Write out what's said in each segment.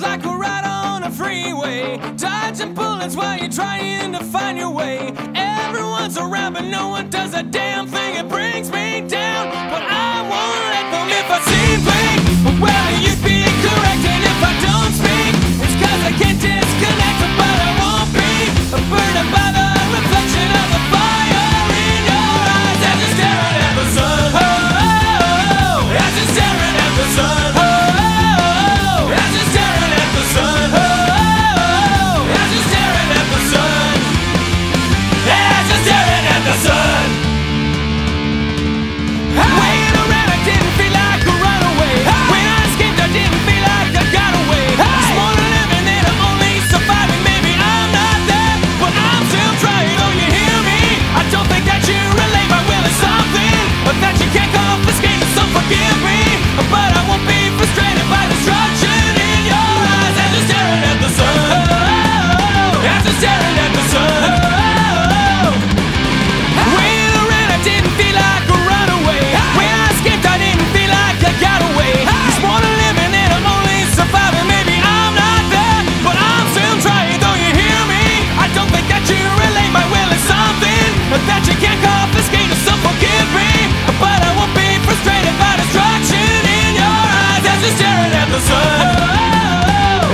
Like like a ride on a freeway. Dodging bullets while you're trying to find your way. Everyone's around, but no one does a damn thing. It brings me down.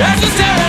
That's just terrible.